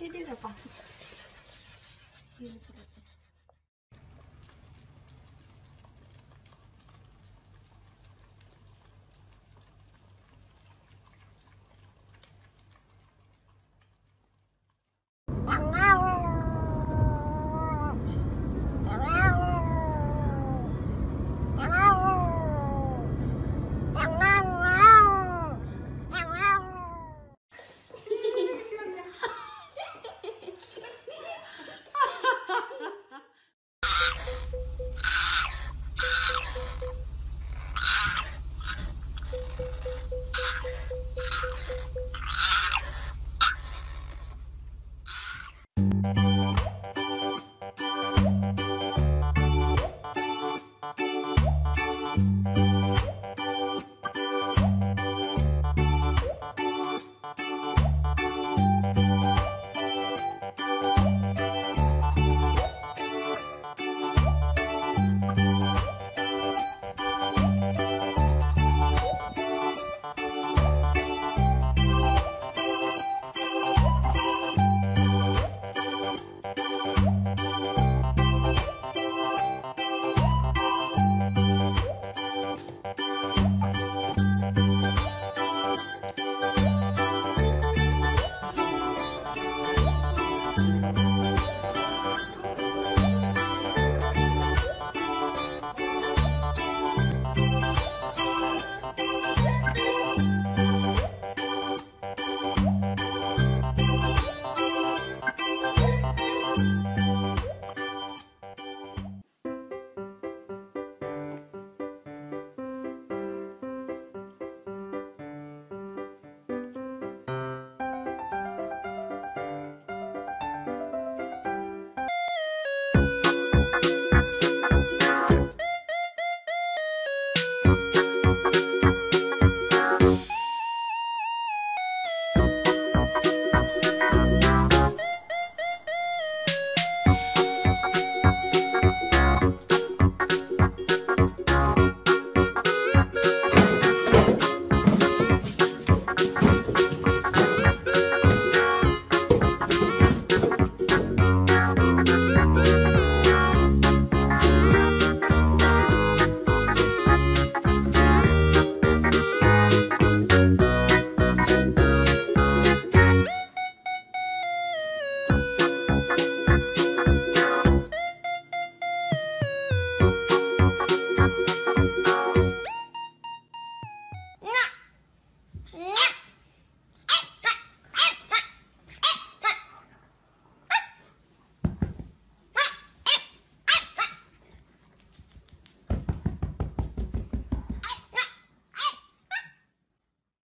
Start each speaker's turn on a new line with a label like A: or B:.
A: Kayak dia udah